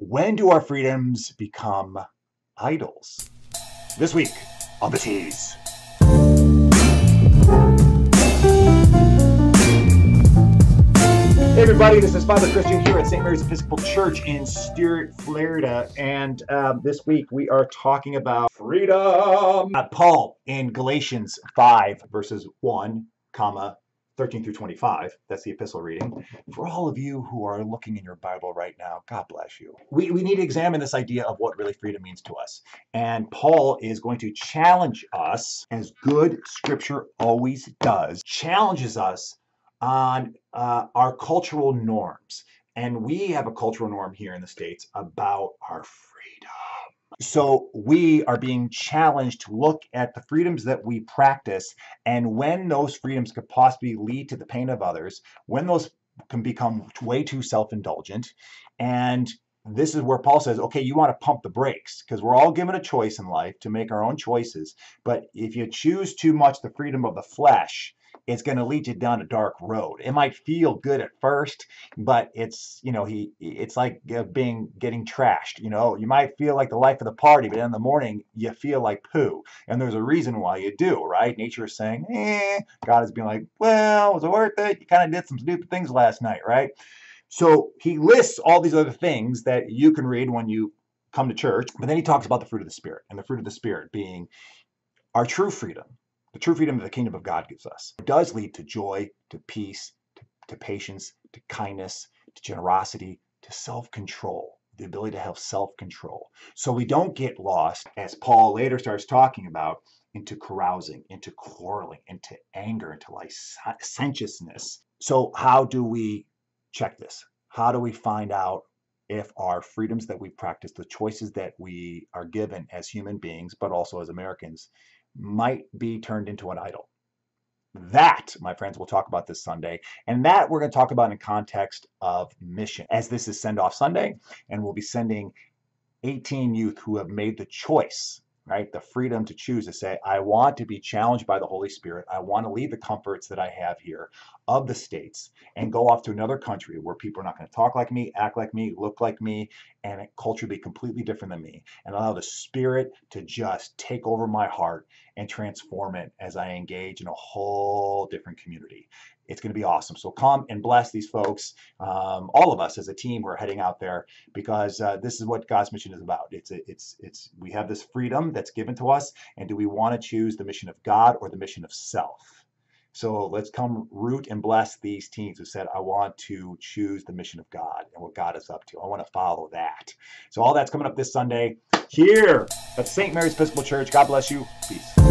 when do our freedoms become idols? This week on the tease. Hey everybody, this is Father Christian here at St. Mary's Episcopal Church in Stuart, Florida, and um, this week we are talking about freedom. Uh, Paul in Galatians 5 verses 1, comma 13 through 25. That's the epistle reading. For all of you who are looking in your Bible right now, God bless you. We, we need to examine this idea of what really freedom means to us. And Paul is going to challenge us, as good scripture always does, challenges us on uh, our cultural norms. And we have a cultural norm here in the States about our freedom. So we are being challenged to look at the freedoms that we practice and when those freedoms could possibly lead to the pain of others, when those can become way too self indulgent. And this is where Paul says, okay, you want to pump the brakes because we're all given a choice in life to make our own choices. But if you choose too much the freedom of the flesh, it's going to lead you down a dark road. It might feel good at first, but it's you know he it's like being getting trashed. You know, you might feel like the life of the party, but in the morning you feel like poo, and there's a reason why you do, right? Nature is saying, eh. God is being like, well, was it worth it? You kind of did some stupid things last night, right? So he lists all these other things that you can read when you come to church, but then he talks about the fruit of the spirit, and the fruit of the spirit being our true freedom the true freedom that the kingdom of God gives us. It does lead to joy, to peace, to, to patience, to kindness, to generosity, to self control, the ability to have self control. So we don't get lost, as Paul later starts talking about, into carousing, into quarreling, into anger, into licentiousness. So, how do we check this? How do we find out if our freedoms that we practice, the choices that we are given as human beings, but also as Americans, might be turned into an idol. That, my friends, we'll talk about this Sunday. And that we're going to talk about in context of mission, as this is Send Off Sunday, and we'll be sending 18 youth who have made the choice right? The freedom to choose to say, I want to be challenged by the Holy Spirit. I want to leave the comforts that I have here of the States and go off to another country where people are not going to talk like me, act like me, look like me, and culture be completely different than me. And allow the Spirit to just take over my heart and transform it as I engage in a whole different community. It's going to be awesome. So come and bless these folks. Um, all of us as a team, we're heading out there because uh, this is what God's mission is about. It's it's it's we have this freedom that's given to us, and do we want to choose the mission of God or the mission of self? So let's come root and bless these teams who said, I want to choose the mission of God and what God is up to. I want to follow that. So all that's coming up this Sunday here at St. Mary's Episcopal Church. God bless you. Peace.